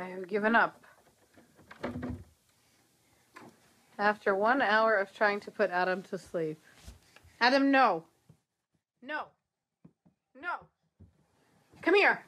I have given up. After one hour of trying to put Adam to sleep. Adam, no. No. No. Come here.